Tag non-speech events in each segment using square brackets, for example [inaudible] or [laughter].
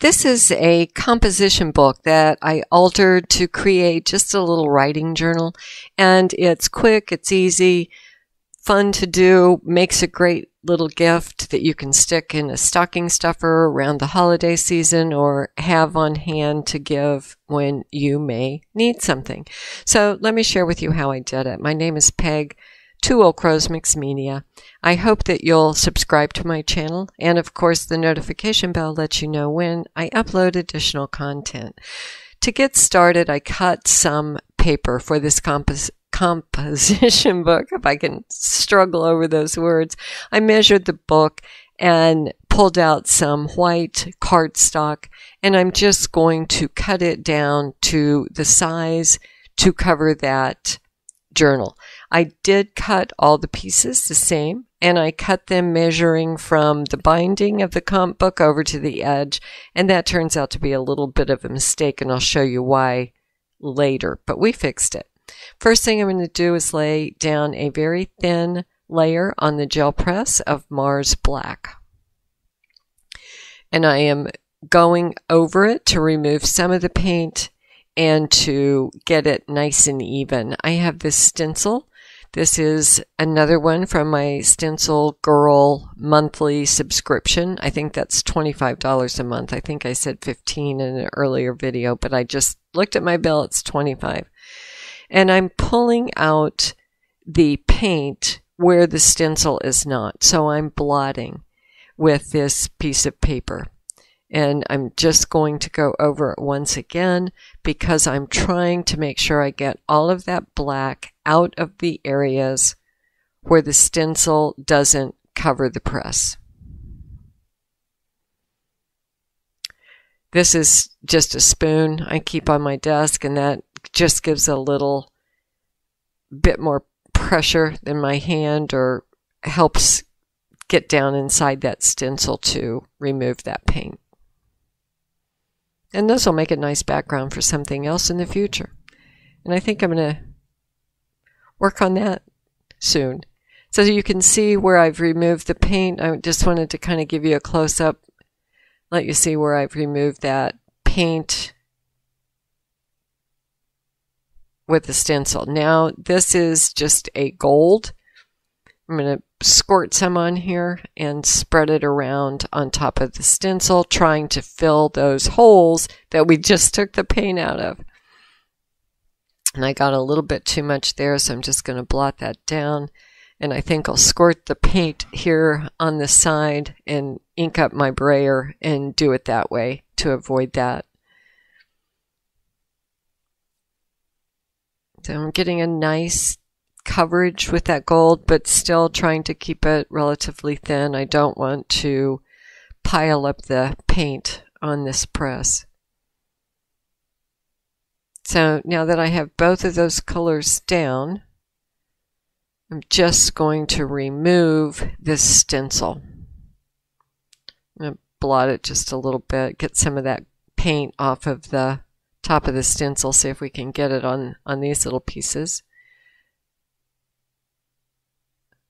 This is a composition book that I altered to create just a little writing journal. And it's quick, it's easy, fun to do, makes a great little gift that you can stick in a stocking stuffer around the holiday season or have on hand to give when you may need something. So let me share with you how I did it. My name is Peg. Two Old Crows Mixed Media. I hope that you'll subscribe to my channel, and of course, the notification bell lets you know when I upload additional content. To get started, I cut some paper for this compos- composition [laughs] book, if I can struggle over those words. I measured the book and pulled out some white cardstock, and I'm just going to cut it down to the size to cover that journal. I did cut all the pieces the same and I cut them measuring from the binding of the comp book over to the edge. And that turns out to be a little bit of a mistake and I'll show you why later, but we fixed it. First thing I'm going to do is lay down a very thin layer on the gel press of Mars Black. And I am going over it to remove some of the paint and to get it nice and even. I have this stencil. This is another one from my Stencil Girl monthly subscription. I think that's $25 a month. I think I said 15 in an earlier video, but I just looked at my bill. It's 25 and I'm pulling out the paint where the stencil is not. So I'm blotting with this piece of paper. And I'm just going to go over it once again because I'm trying to make sure I get all of that black out of the areas where the stencil doesn't cover the press. This is just a spoon I keep on my desk and that just gives a little bit more pressure than my hand or helps get down inside that stencil to remove that paint. And this will make a nice background for something else in the future. And I think I'm going to work on that soon. So you can see where I've removed the paint. I just wanted to kind of give you a close up, let you see where I've removed that paint with the stencil. Now this is just a gold. I'm going to squirt some on here and spread it around on top of the stencil, trying to fill those holes that we just took the paint out of. And I got a little bit too much there, so I'm just going to blot that down. And I think I'll squirt the paint here on the side and ink up my brayer and do it that way to avoid that. So I'm getting a nice coverage with that gold, but still trying to keep it relatively thin. I don't want to pile up the paint on this press. So now that I have both of those colors down, I'm just going to remove this stencil. I'm going to blot it just a little bit, get some of that paint off of the top of the stencil, see if we can get it on, on these little pieces.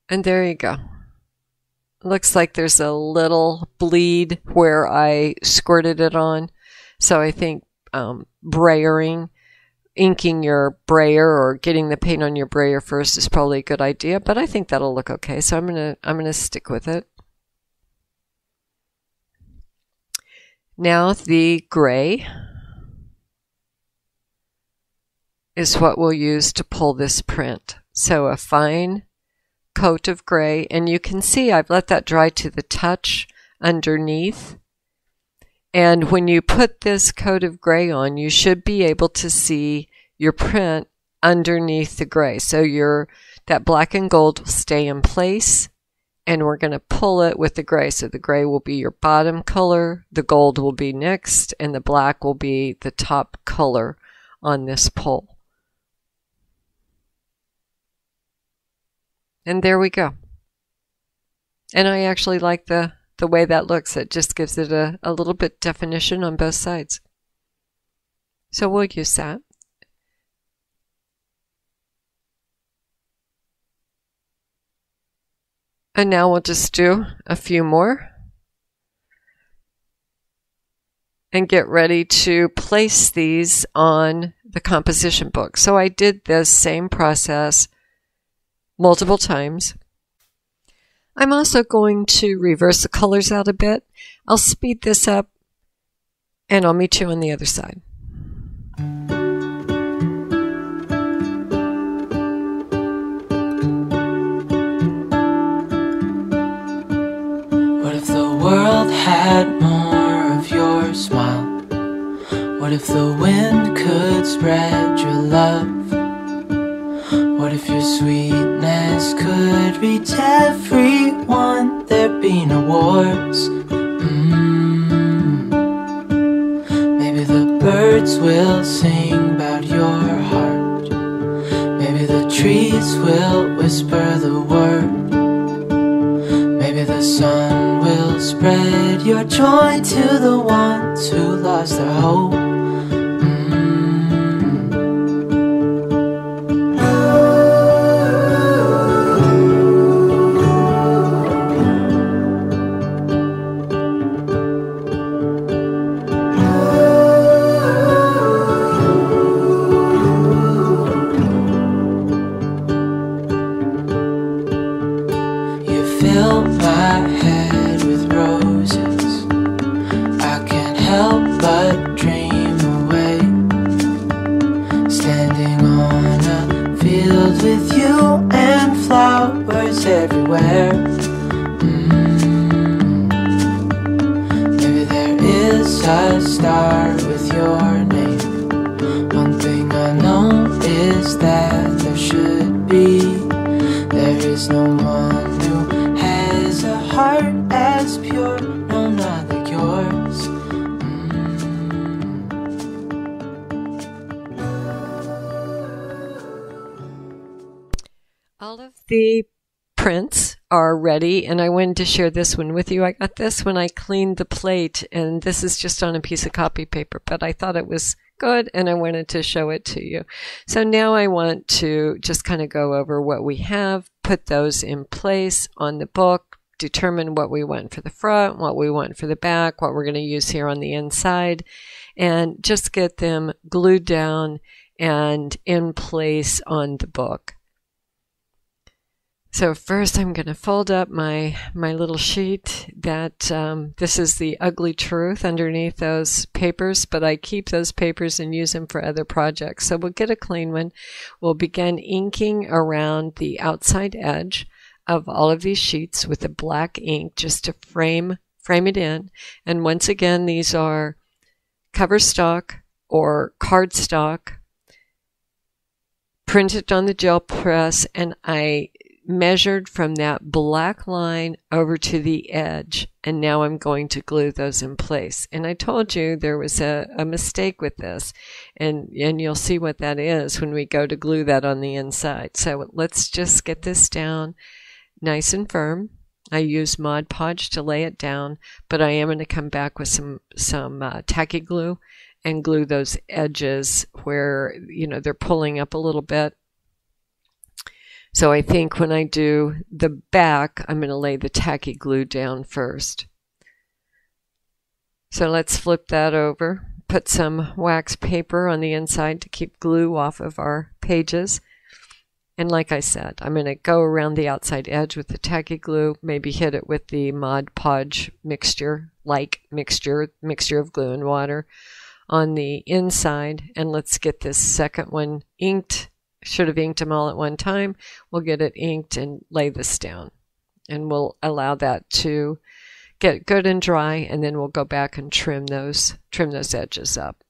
And there you go. Looks like there's a little bleed where I squirted it on. So I think um, brayering, inking your brayer or getting the paint on your brayer first is probably a good idea, but I think that'll look okay. So I'm gonna I'm gonna stick with it. Now the gray is what we'll use to pull this print. So a fine coat of gray, and you can see I've let that dry to the touch underneath. And when you put this coat of gray on, you should be able to see your print underneath the gray. So your that black and gold will stay in place and we're going to pull it with the gray. So the gray will be your bottom color, the gold will be next, and the black will be the top color on this pull. And there we go. And I actually like the, the way that looks. It just gives it a, a little bit definition on both sides. So we'll use that. And now we'll just do a few more. and get ready to place these on the composition book. So I did this same process multiple times. I'm also going to reverse the colors out a bit. I'll speed this up and I'll meet you on the other side. The sun will spread your joy to the ones who lost their hope. Dream away. Standing on a field with you and flowers everywhere. Mm. Maybe there is a star All of the prints are ready, and I wanted to share this one with you. I got this when I cleaned the plate, and this is just on a piece of copy paper, but I thought it was good and I wanted to show it to you. So now I want to just kind of go over what we have, put those in place on the book, determine what we want for the front, what we want for the back, what we're going to use here on the inside, and just get them glued down and in place on the book. So first I'm going to fold up my, my little sheet that, um, this is the ugly truth underneath those papers, but I keep those papers and use them for other projects. So we'll get a clean one. We'll begin inking around the outside edge of all of these sheets with a black ink just to frame, frame it in. And once again, these are cover stock or cardstock printed on the gel press and I measured from that black line over to the edge and now I'm going to glue those in place. And I told you there was a, a mistake with this and, and you'll see what that is when we go to glue that on the inside. So let's just get this down nice and firm. I use Mod Podge to lay it down, but I am going to come back with some, some uh, tacky glue and glue those edges where, you know, they're pulling up a little bit so I think when I do the back, I'm going to lay the tacky glue down first. So let's flip that over. Put some wax paper on the inside to keep glue off of our pages. And like I said, I'm going to go around the outside edge with the tacky glue, maybe hit it with the Mod Podge mixture, like mixture, mixture of glue and water on the inside. And let's get this second one inked should have inked them all at one time. We'll get it inked and lay this down. And we'll allow that to get good and dry and then we'll go back and trim those trim those edges up.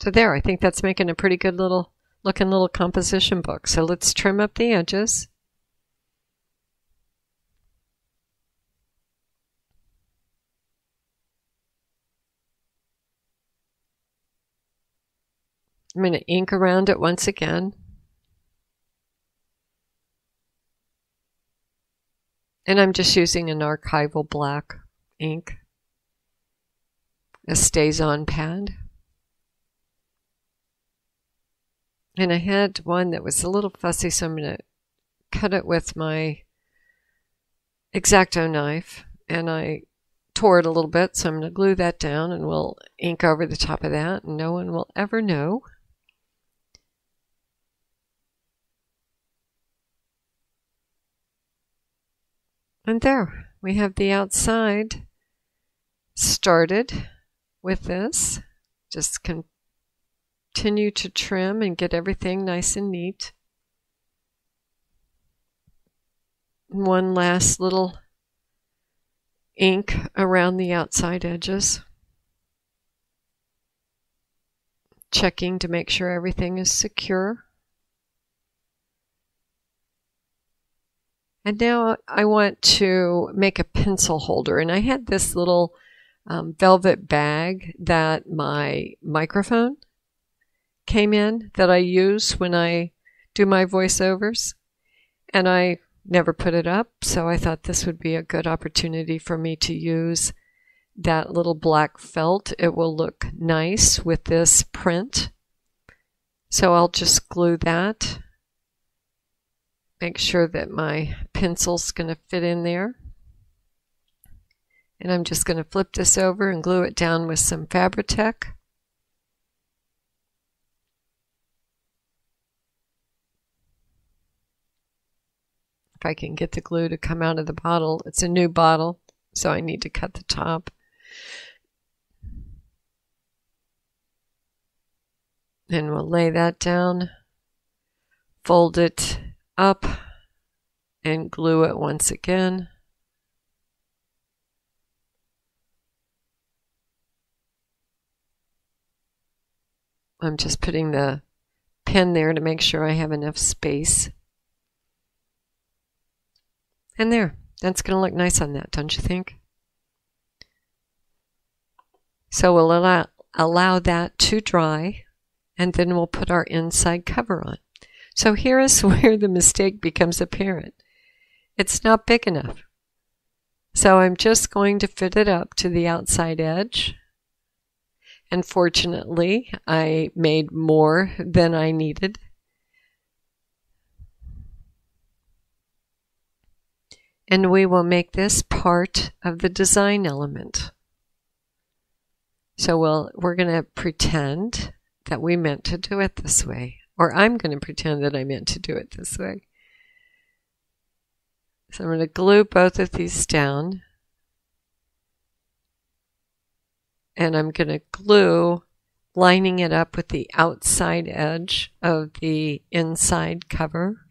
So there, I think that's making a pretty good little looking little composition book. So let's trim up the edges. I'm going to ink around it once again. And I'm just using an archival black ink, a on pad. And I had one that was a little fussy, so I'm going to cut it with my X-Acto knife and I tore it a little bit, so I'm going to glue that down and we'll ink over the top of that and no one will ever know. And there, we have the outside started with this. Just continue to trim and get everything nice and neat. One last little ink around the outside edges. Checking to make sure everything is secure. And now I want to make a pencil holder. And I had this little um, velvet bag that my microphone came in that I use when I do my voiceovers. And I never put it up, so I thought this would be a good opportunity for me to use that little black felt. It will look nice with this print. So I'll just glue that. Make sure that my pencil's going to fit in there. And I'm just going to flip this over and glue it down with some Fabri-Tac. if I can get the glue to come out of the bottle. It's a new bottle, so I need to cut the top. And we'll lay that down, fold it up, and glue it once again. I'm just putting the pen there to make sure I have enough space. And there, that's going to look nice on that, don't you think? So we'll allow, allow that to dry and then we'll put our inside cover on. So here is [laughs] where the mistake becomes apparent. It's not big enough. So I'm just going to fit it up to the outside edge. And fortunately, I made more than I needed. and we will make this part of the design element. So we'll, we're going to pretend that we meant to do it this way, or I'm going to pretend that I meant to do it this way. So I'm going to glue both of these down. And I'm going to glue, lining it up with the outside edge of the inside cover.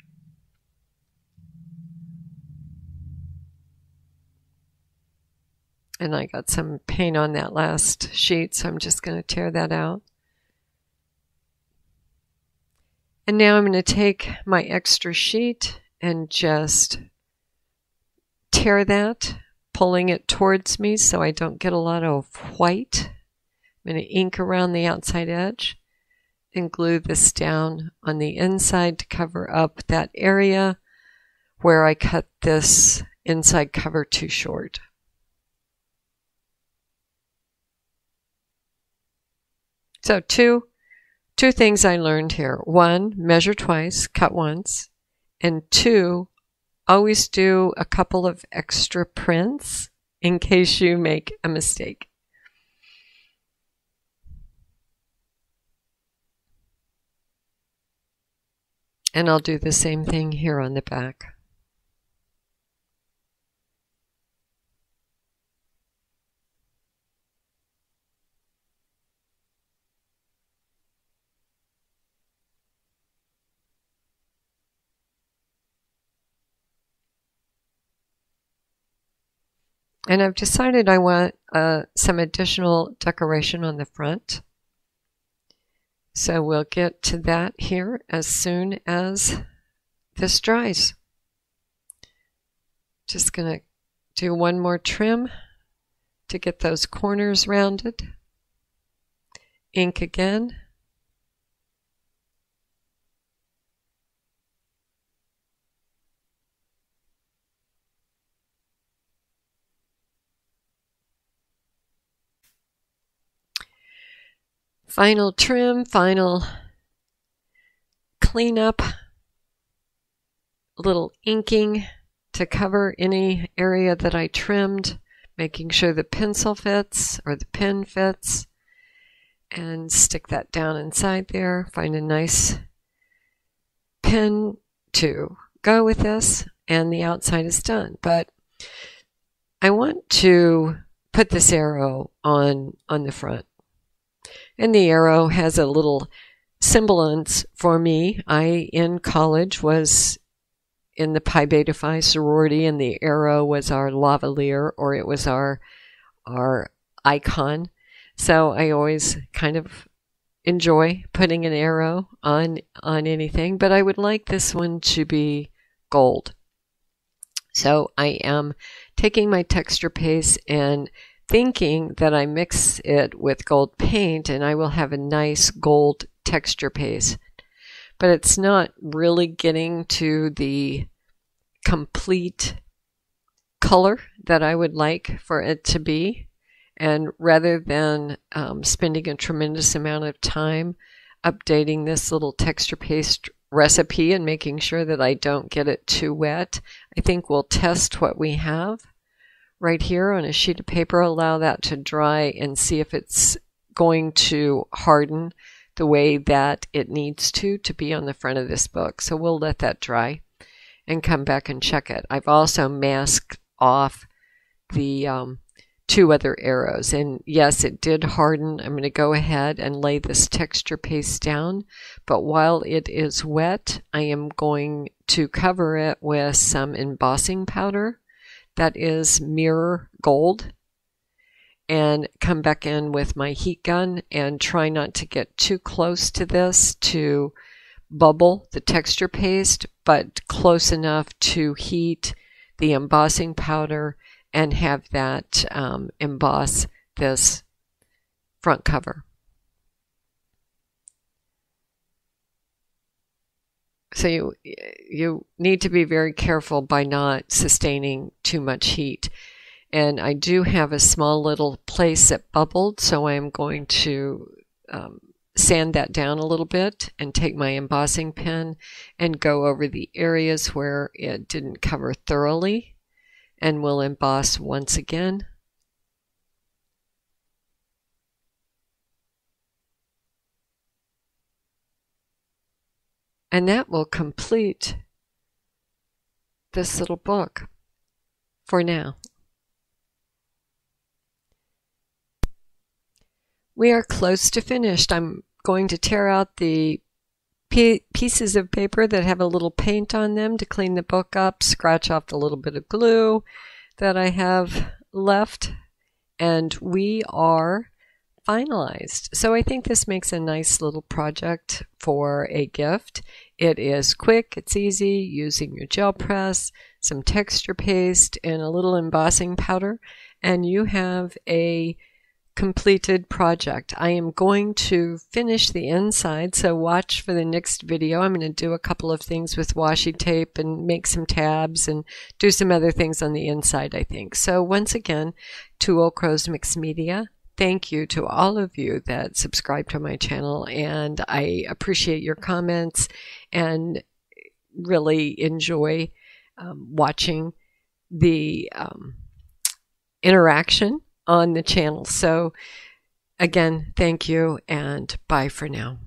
and I got some paint on that last sheet, so I'm just going to tear that out. And now I'm going to take my extra sheet and just tear that, pulling it towards me so I don't get a lot of white. I'm going to ink around the outside edge and glue this down on the inside to cover up that area where I cut this inside cover too short. So two two things I learned here. One, measure twice, cut once. And two, always do a couple of extra prints in case you make a mistake. And I'll do the same thing here on the back. And I've decided I want uh, some additional decoration on the front. So we'll get to that here as soon as this dries. Just going to do one more trim to get those corners rounded. Ink again. Final trim, final cleanup, little inking to cover any area that I trimmed, making sure the pencil fits or the pen fits, and stick that down inside there. Find a nice pen to go with this, and the outside is done. But I want to put this arrow on on the front. And the arrow has a little semblance for me. I in college was in the Pi Beta Phi sorority, and the arrow was our lavalier, or it was our our icon. So I always kind of enjoy putting an arrow on on anything, but I would like this one to be gold. So I am taking my texture paste and thinking that I mix it with gold paint and I will have a nice gold texture paste. But it's not really getting to the complete color that I would like for it to be. And rather than um, spending a tremendous amount of time updating this little texture paste recipe and making sure that I don't get it too wet, I think we'll test what we have right here on a sheet of paper, allow that to dry and see if it's going to harden the way that it needs to to be on the front of this book. So we'll let that dry and come back and check it. I've also masked off the um, two other arrows. And yes, it did harden. I'm going to go ahead and lay this texture paste down. But while it is wet, I am going to cover it with some embossing powder that is mirror gold and come back in with my heat gun and try not to get too close to this to bubble the texture paste, but close enough to heat the embossing powder and have that um, emboss this front cover. So you you need to be very careful by not sustaining too much heat. And I do have a small little place that bubbled, so I am going to um, sand that down a little bit and take my embossing pen and go over the areas where it didn't cover thoroughly and we'll emboss once again. And that will complete this little book for now. We are close to finished. I'm going to tear out the pieces of paper that have a little paint on them to clean the book up, scratch off the little bit of glue that I have left, and we are finalized. So I think this makes a nice little project for a gift. It is quick, it's easy using your gel press, some texture paste, and a little embossing powder, and you have a completed project. I am going to finish the inside, so watch for the next video. I'm going to do a couple of things with washi tape and make some tabs and do some other things on the inside, I think. So once again, Two Old Crows Mixed Media, thank you to all of you that subscribe to my channel and I appreciate your comments and really enjoy um, watching the um, interaction on the channel. So, again, thank you and bye for now.